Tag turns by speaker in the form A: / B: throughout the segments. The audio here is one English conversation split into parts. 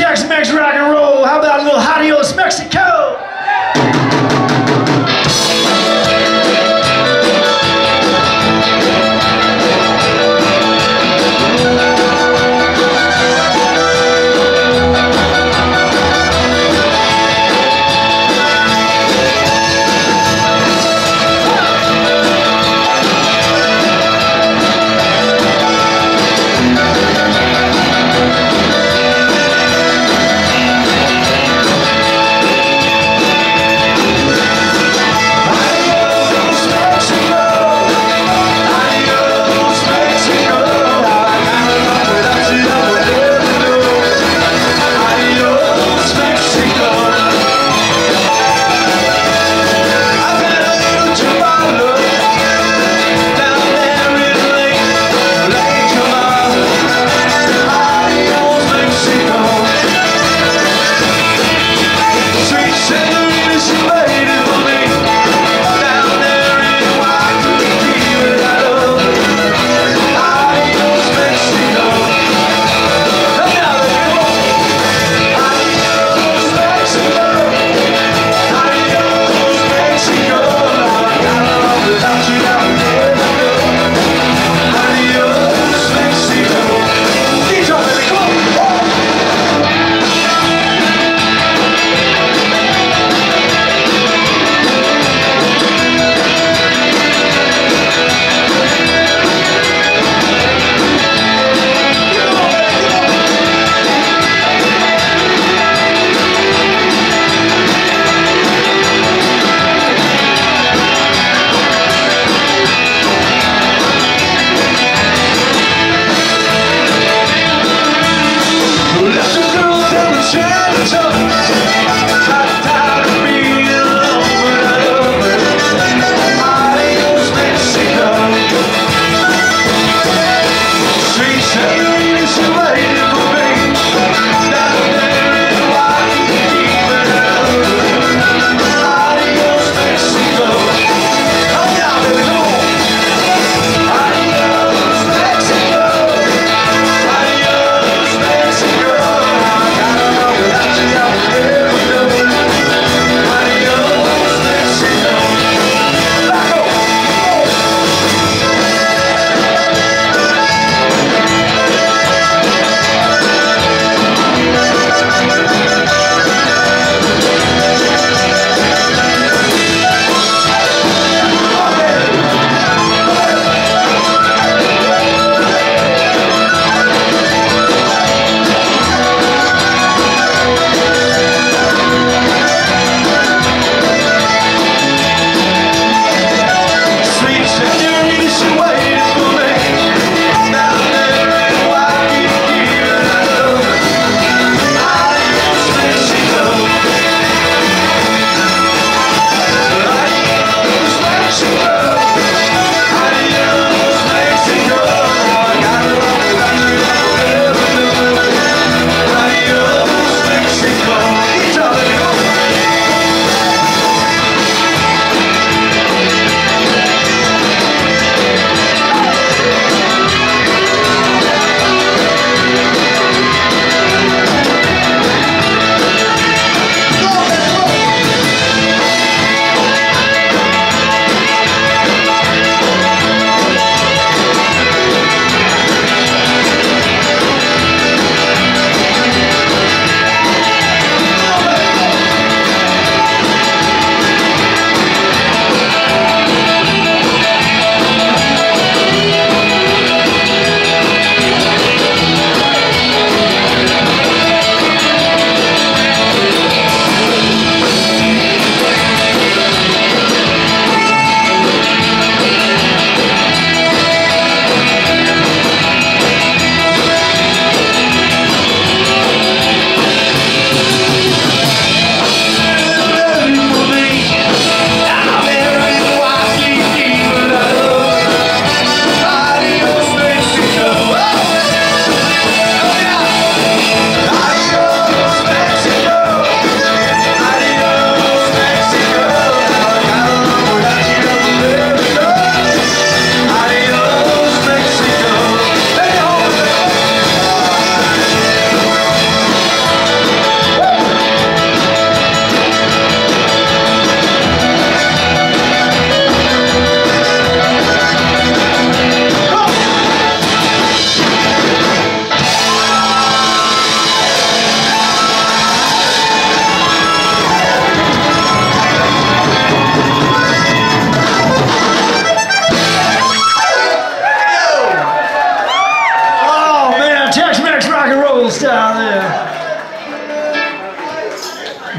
A: Tex-Mex rock and roll. How about a little Adios Mexico?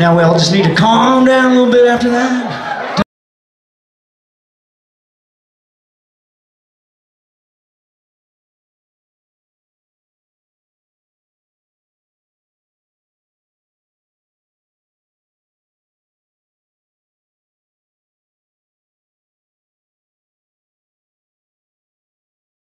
A: Now we all just need to calm down a little bit after that.